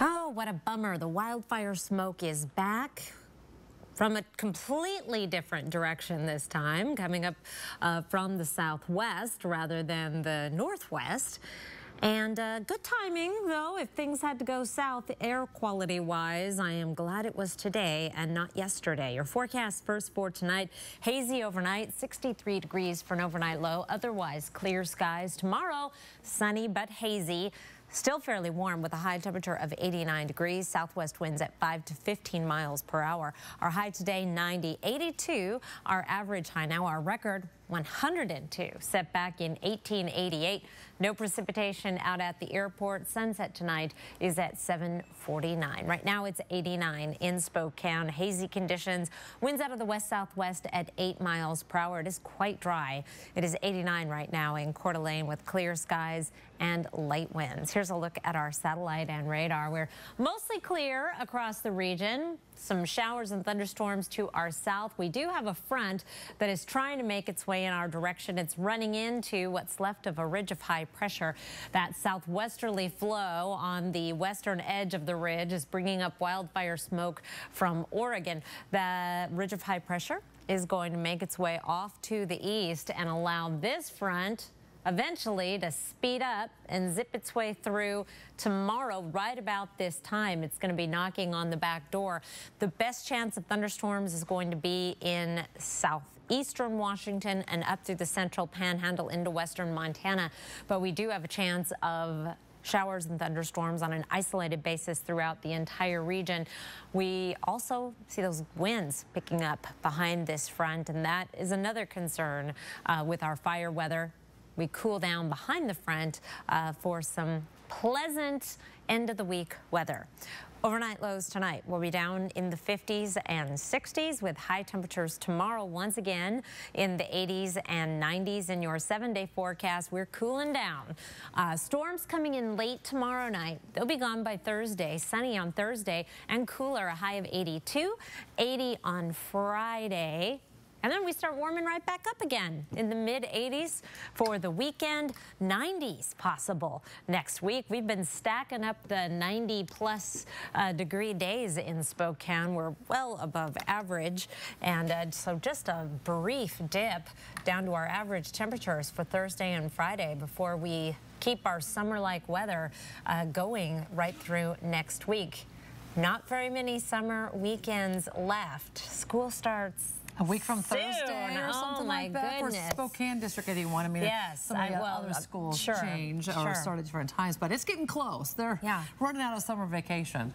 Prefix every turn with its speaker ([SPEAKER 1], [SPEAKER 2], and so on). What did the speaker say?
[SPEAKER 1] Oh, what a bummer. The wildfire smoke is back from a completely different direction this time, coming up uh, from the southwest rather than the northwest. And uh, good timing, though, if things had to go south air quality wise. I am glad it was today and not yesterday. Your forecast first for tonight hazy overnight, 63 degrees for an overnight low. Otherwise, clear skies. Tomorrow, sunny but hazy. Still fairly warm with a high temperature of 89 degrees. Southwest winds at 5 to 15 miles per hour. Our high today 90, 82. Our average high now, our record 102 set back in 1888. No precipitation out at the airport. Sunset tonight is at 749. Right now it's 89 in Spokane. Hazy conditions. Winds out of the west southwest at 8 miles per hour. It is quite dry. It is 89 right now in Coeur d'Alene with clear skies and light winds. Here's a look at our satellite and radar. We're mostly clear across the region. Some showers and thunderstorms to our south. We do have a front that is trying to make its way in our direction. It's running into what's left of a ridge of high pressure. That southwesterly flow on the western edge of the ridge is bringing up wildfire smoke from Oregon. The ridge of high pressure is going to make its way off to the east and allow this front eventually to speed up and zip its way through tomorrow right about this time. It's going to be knocking on the back door. The best chance of thunderstorms is going to be in southeastern Washington and up through the central panhandle into western Montana. But we do have a chance of showers and thunderstorms on an isolated basis throughout the entire region. We also see those winds picking up behind this front, and that is another concern uh, with our fire weather we cool down behind the front uh, for some pleasant end of the week weather. Overnight lows tonight will be down in the 50s and 60s with high temperatures tomorrow once again in the 80s and 90s in your seven day forecast. We're cooling down. Uh, storms coming in late tomorrow night. They'll be gone by Thursday. Sunny on Thursday and cooler a high of 82, 80 on Friday. And then we start warming right back up again in the mid 80s for the weekend, 90s possible next week. We've been stacking up the 90 plus uh, degree days in Spokane. We're well above average. And uh, so just a brief dip down to our average temperatures for Thursday and Friday before we keep our summer-like weather uh, going right through next week. Not very many summer weekends left. School starts
[SPEAKER 2] a week from Soon. Thursday or oh, something like that
[SPEAKER 1] goodness.
[SPEAKER 2] for Spokane District 81. I mean,
[SPEAKER 1] yes,
[SPEAKER 2] some of the
[SPEAKER 1] well,
[SPEAKER 2] other uh, schools
[SPEAKER 1] sure,
[SPEAKER 2] change
[SPEAKER 1] sure.
[SPEAKER 2] or start at different times, but it's getting close. They're
[SPEAKER 1] yeah.
[SPEAKER 2] running out of summer vacation.